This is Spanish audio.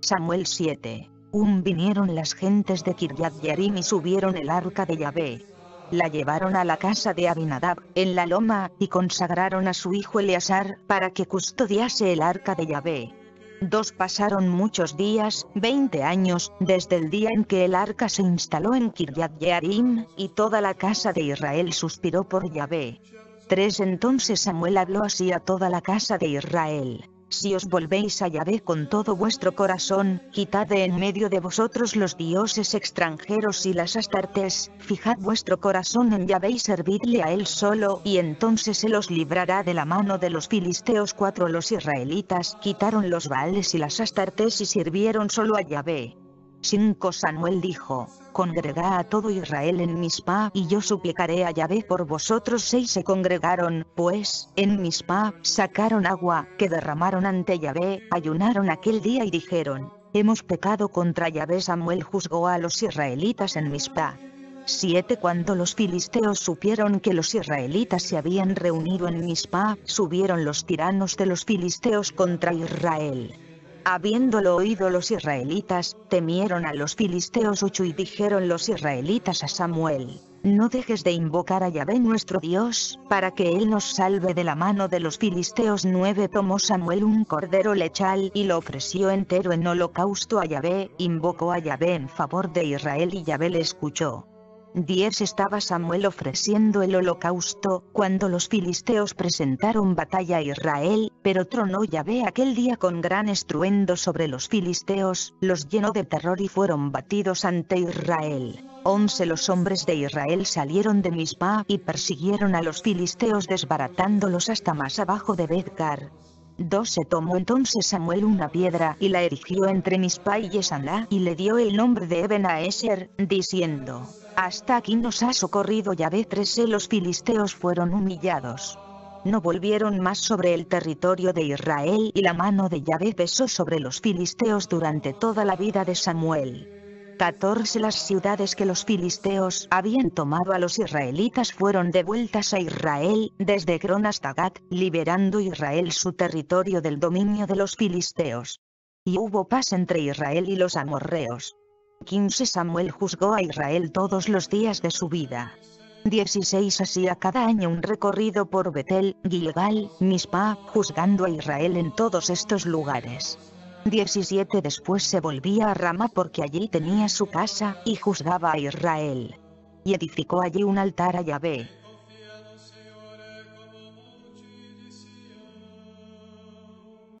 Samuel 7. Un vinieron las gentes de Kiryat Yarim y subieron el arca de Yahvé. La llevaron a la casa de Abinadab, en la loma, y consagraron a su hijo Eleazar, para que custodiase el arca de Yahvé. Dos pasaron muchos días, veinte años, desde el día en que el arca se instaló en Kiryat Yarim, y toda la casa de Israel suspiró por Yahvé. Tres Entonces Samuel habló así a toda la casa de Israel. Si os volvéis a Yahvé con todo vuestro corazón, quitad de en medio de vosotros los dioses extranjeros y las astartes, fijad vuestro corazón en Yahvé y servidle a él solo, y entonces él os librará de la mano de los filisteos. Cuatro los israelitas quitaron los baales y las astartes y sirvieron solo a Yahvé. 5 Samuel dijo, Congrega a todo Israel en Mispa y yo suplicaré a Yahvé por vosotros. Seis se congregaron, pues, en Mispa, sacaron agua, que derramaron ante Yahvé, ayunaron aquel día y dijeron, Hemos pecado contra Yahvé. Samuel juzgó a los israelitas en Mispa. 7 Cuando los filisteos supieron que los israelitas se habían reunido en Mispa, subieron los tiranos de los filisteos contra Israel. Habiéndolo oído los israelitas, temieron a los filisteos ocho y dijeron los israelitas a Samuel, no dejes de invocar a Yahvé nuestro Dios, para que Él nos salve de la mano de los filisteos 9 Tomó Samuel un cordero lechal y lo ofreció entero en holocausto a Yahvé, invocó a Yahvé en favor de Israel y Yahvé le escuchó. 10 Estaba Samuel ofreciendo el holocausto, cuando los filisteos presentaron batalla a Israel, pero tronó Yahvé aquel día con gran estruendo sobre los filisteos, los llenó de terror y fueron batidos ante Israel. 11 Los hombres de Israel salieron de Mispa y persiguieron a los filisteos desbaratándolos hasta más abajo de Bedgar. 12 Tomó entonces Samuel una piedra y la erigió entre Mispa y Yesanla y le dio el nombre de Eben Esher, diciendo, hasta aquí nos ha socorrido Yahvé 13 Los filisteos fueron humillados. No volvieron más sobre el territorio de Israel y la mano de Yahvé pesó sobre los filisteos durante toda la vida de Samuel. 14 Las ciudades que los filisteos habían tomado a los israelitas fueron devueltas a Israel, desde Gron hasta Gat, liberando Israel su territorio del dominio de los filisteos. Y hubo paz entre Israel y los amorreos. 15 Samuel juzgó a Israel todos los días de su vida. 16 Hacía cada año un recorrido por Betel, Gilgal, Mispa, juzgando a Israel en todos estos lugares. 17 Después se volvía a Rama porque allí tenía su casa, y juzgaba a Israel. Y edificó allí un altar a Yahvé.